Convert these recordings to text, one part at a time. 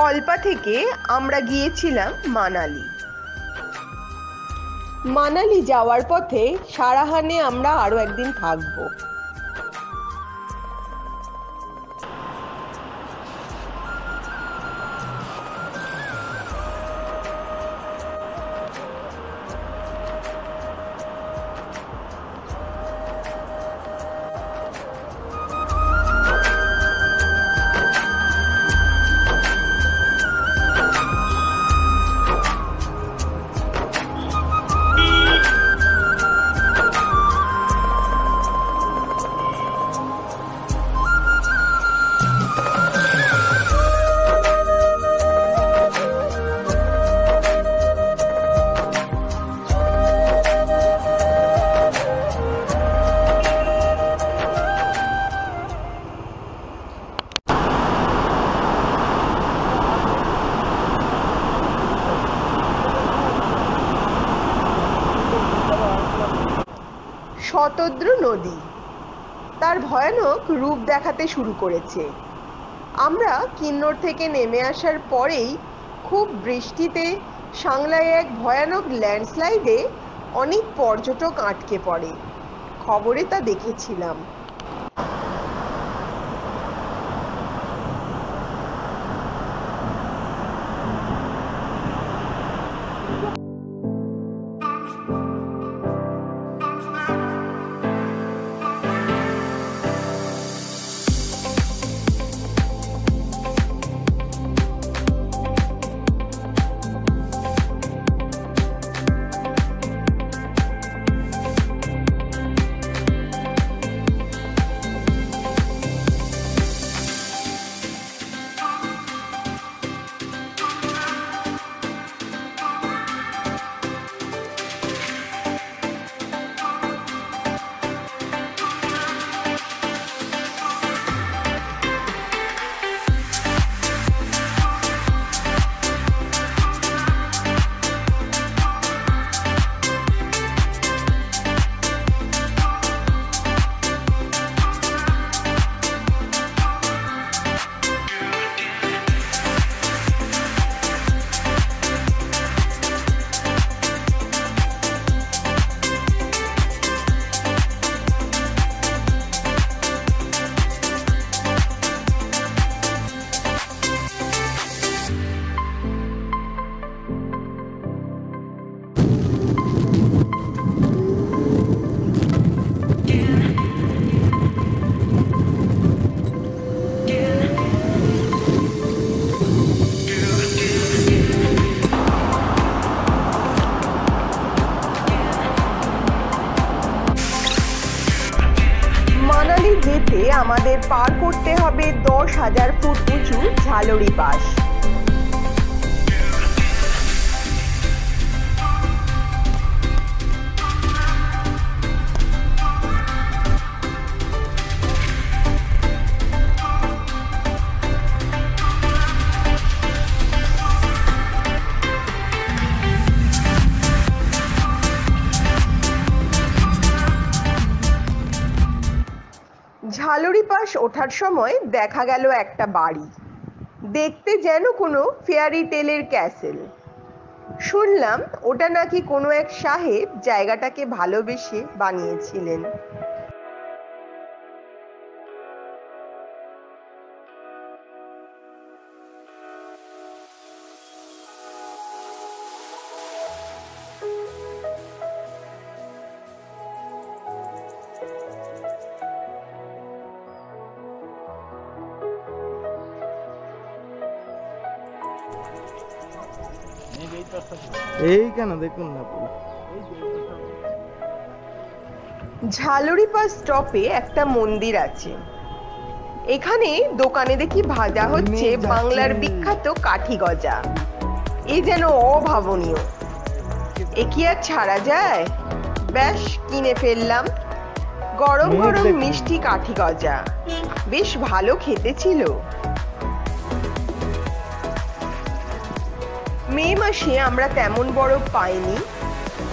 কল্পা থেকে আমরা গিয়েছিলাম মানালি। মানালি যাওয়ার পথে সারাহানে আমরা আরও একদিন থাকব। শতদ্র নদী। তার ভয়ানক রূপ দেখাতে শুরু করেছে। আমরা কিন্নর থেকে নেমে আসার পরেই খুব বৃষ্টিতে সাংলায় এক ভয়ানক ল্যান্ডস্লাইডে অনেক পর্যটক আটকে পড়ে। খবরে তা দেখেছিলাম। আমাদের পার করতে হবে দশ হাজার ফুট উঁচু ঝালরি পাস পাস ওঠার সময় দেখা গেল একটা বাড়ি। দেখতে যেন কোনো ফেয়ারি টেলের ক্যাসেল শুনলাম ওটা নাকি কোনো এক সাহেব জায়গাটাকে ভালোবেসে বানিয়েছিলেন। এই কেন দেখুন না। ঝালরিপা স্টপে একটা মন্দির আছে। এখানে দোকানে দেখি ভাজা হচ্ছে বাংলার বিখ্যাত কাঠি গজা। এ যেন অভাবনীয়। এ কি আর ছাড়া যায়? ব্যাস কিনে ফেললাম। গরম গরম মিষ্টি কাঠি গজা। বেশ ভালো খেতে ছিল। মে মাসে আমরা তেমন বরফ পাইনি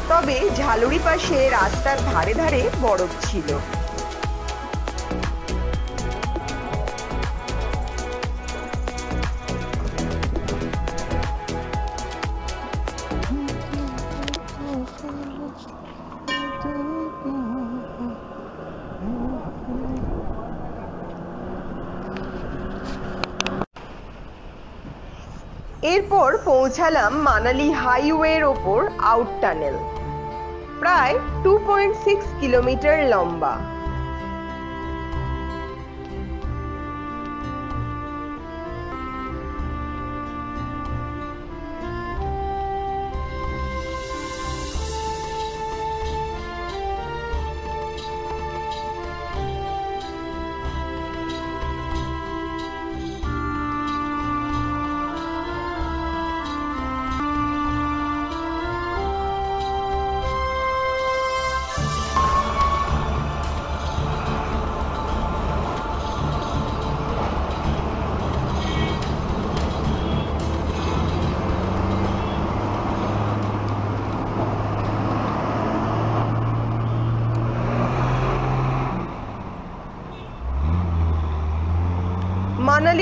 তবে ঝালুরি পাশে রাস্তার ধারে ধারে বরফ ছিল। এরপর পৌঁছালাম মানালি হাইওয়ের ওপর আউট টানেল। প্রায় টু পয়েন্ট সিক্স কিলোমিটার লম্বা।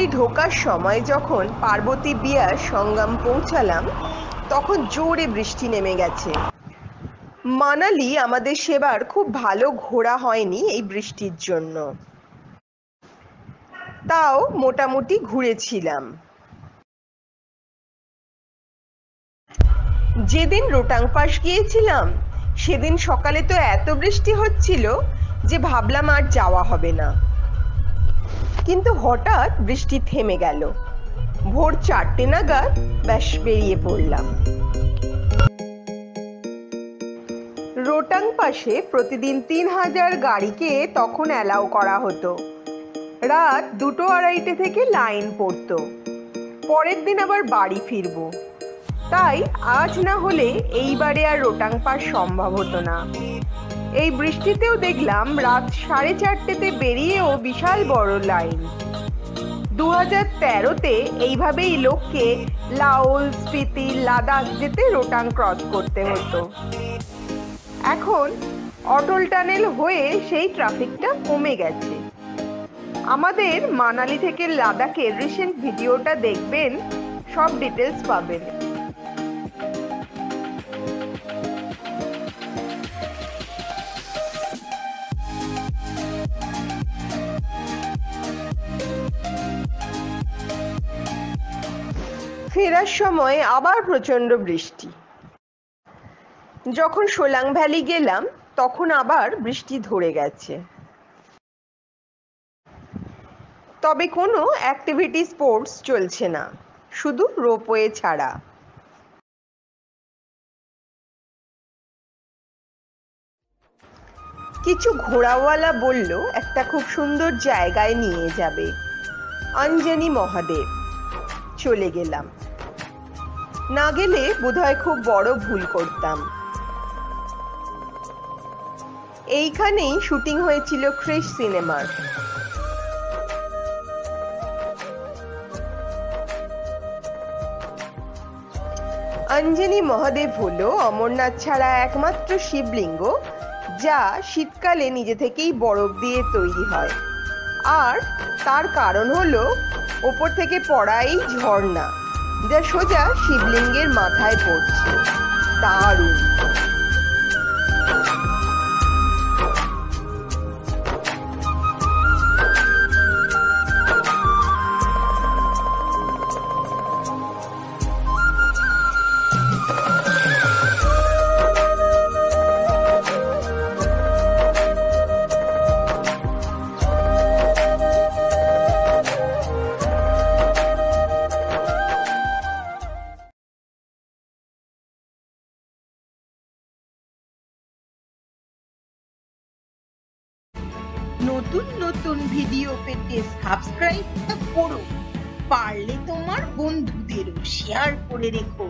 মানালি ঢোকার সময় যখন পার্বতী বিয়ার সঙ্গম পৌঁছালাম, তখন জোরে বৃষ্টি নেমে গেছে। মানালি আমাদের সেবার খুব ভালো ঘোরা হয়নি এই বৃষ্টির জন্য। তাও মোটামুটি ঘুরেছিলাম। যেদিন রোটাং পাস গিয়েছিলাম, সেদিন সকালে তো এত বৃষ্টি হচ্ছিল যে ভাবলাম আর যাওয়া হবে না। কিন্তু হঠাৎ বৃষ্টি থেমে গেল। ভোর চারটে নাগাদ ব্যাস বেরিয়ে পড়লাম। রোটাং পাশে প্রতিদিন তিন হাজার গাড়িকে তখন অ্যালাউ করা হতো। রাত দুটো আড়াইটে থেকে লাইন পড়তো। পরের দিন আবার বাড়ি ফিরবো। তাই আজ না হলে এইবারে আর রোটাং পাস সম্ভব হতো না। এই বৃষ্টিতেও দেখলাম রাত সাড়ে চারটেতে বেরিয়েও বিশাল বড় লাইন। দু হাজার তেরোতে এইভাবেই লোককে লাওল, স্পিতি, লাদাখ যেতে রোটাং ক্রস করতে হতো। এখন অটল টানেল হয়ে সেই ট্রাফিকটা কমে গেছে। আমাদের মানালি থেকে লাদাখের রিসেন্ট ভিডিওটা দেখবেন, সব ডিটেলস পাবেন। ফেরার সময় আবার প্রচণ্ড বৃষ্টি। যখন সোলাং ভ্যালি গেলাম, তখন আবার বৃষ্টি ধরে গেছে। তবে কোনো অ্যাক্টিভিটি স্পোর্টস চলছে না, শুধু রোপওয়ে ছাড়া। কিছু ঘোড়াওয়ালা বলল, একটা খুব সুন্দর জায়গায় নিয়ে যাবে। অঞ্জনী মহাদেব চলে গেলাম। না গেলে বোধহয় খুব বড় ভুল করতাম। এইখানেই শুটিং হয়েছিল ক্রিস সিনেমার। অঞ্জনী মহাদেব হলো অমরনাথ ছাড়া একমাত্র শিবলিঙ্গ, যা শীতকালে নিজে থেকেই বরফ দিয়ে তৈরি হয়। আর তার কারণ হলো, ওপর থেকে পড়া এই ঝর্ণা। যা সোজা শিবলিঙ্গের মাথায় পড়ছে। দারুণ। নতুন নতুন ভিডিও পেতে সাবস্ক্রাইব করো। পারলে তোমার বন্ধুদেরও শেয়ার করে রেখো।